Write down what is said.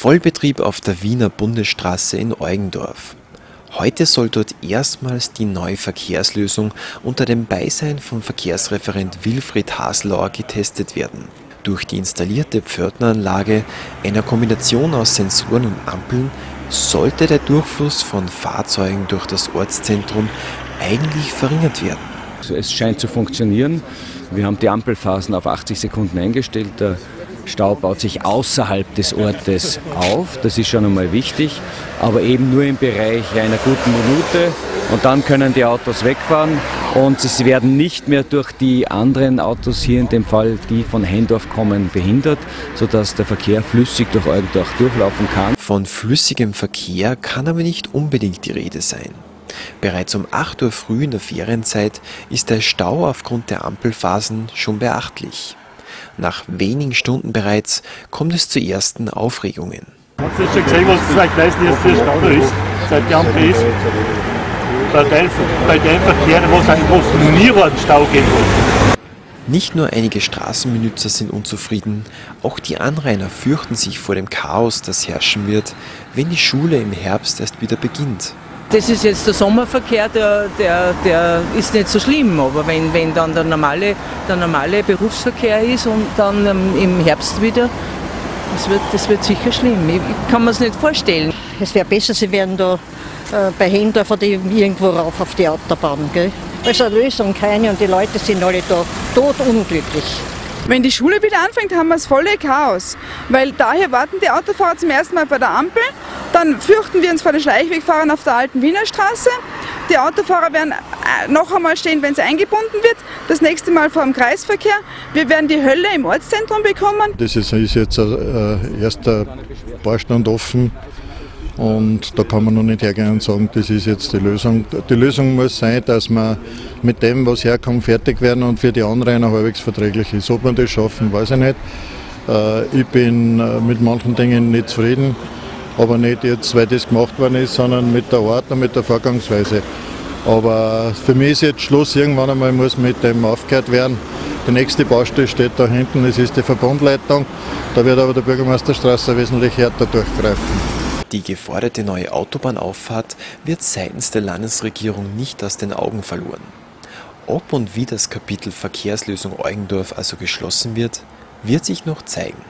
Vollbetrieb auf der Wiener Bundesstraße in Eugendorf. Heute soll dort erstmals die neue Verkehrslösung unter dem Beisein von Verkehrsreferent Wilfried Haslauer getestet werden. Durch die installierte Pförtneranlage, einer Kombination aus Sensoren und Ampeln, sollte der Durchfluss von Fahrzeugen durch das Ortszentrum eigentlich verringert werden. Es scheint zu funktionieren. Wir haben die Ampelphasen auf 80 Sekunden eingestellt. Stau baut sich außerhalb des Ortes auf, das ist schon einmal wichtig, aber eben nur im Bereich einer guten Minute und dann können die Autos wegfahren und sie werden nicht mehr durch die anderen Autos, hier in dem Fall die von Hendorf kommen, behindert, sodass der Verkehr flüssig durch Eugendorf durchlaufen kann. Von flüssigem Verkehr kann aber nicht unbedingt die Rede sein. Bereits um 8 Uhr früh in der Ferienzeit ist der Stau aufgrund der Ampelphasen schon beachtlich. Nach wenigen Stunden bereits kommt es zu ersten Aufregungen. Hast du schon gesehen, was vielleicht meistens jetzt für Stau da ist, seit die Ampel ist? Bei dem, bei dem Verkehr, wo es einen Stau geben muss. Nicht nur einige Straßenbenutzer sind unzufrieden, auch die Anrainer fürchten sich vor dem Chaos, das herrschen wird, wenn die Schule im Herbst erst wieder beginnt. Das ist jetzt der Sommerverkehr, der, der, der ist nicht so schlimm, aber wenn, wenn dann der normale, der normale Berufsverkehr ist und dann ähm, im Herbst wieder, das wird, das wird sicher schlimm. Ich, ich kann mir es nicht vorstellen. Es wäre besser, sie wären da äh, bei Händler die irgendwo rauf auf die Autobahn. Gell? Also eine Lösung keine und die Leute sind alle da totunglücklich. Wenn die Schule wieder anfängt, haben wir das volle Chaos. Weil daher warten die Autofahrer zum ersten Mal bei der Ampel dann fürchten wir uns vor den Schleichwegfahrern auf der alten Wiener Straße. Die Autofahrer werden äh, noch einmal stehen, wenn es eingebunden wird. Das nächste Mal vor dem Kreisverkehr. Wir werden die Hölle im Ortszentrum bekommen. Das ist, jetzt äh, erst ein paar Stunden offen. Und da kann man noch nicht hergehen und sagen, das ist jetzt die Lösung. Die Lösung muss sein, dass man mit dem, was herkommt, fertig werden und für die Anrainer halbwegs verträglich ist. Ob man das schaffen, weiß ich nicht. Äh, ich bin mit manchen Dingen nicht zufrieden aber nicht jetzt, weil das gemacht worden ist, sondern mit der Art und mit der Vorgangsweise. Aber für mich ist jetzt Schluss, irgendwann einmal muss mit dem aufgehört werden. Die nächste Baustelle steht da hinten, das ist die Verbundleitung. Da wird aber der Bürgermeisterstraße wesentlich härter durchgreifen. Die geforderte neue Autobahnauffahrt wird seitens der Landesregierung nicht aus den Augen verloren. Ob und wie das Kapitel Verkehrslösung Eugendorf also geschlossen wird, wird sich noch zeigen.